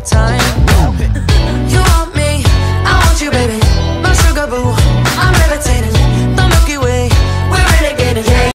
time.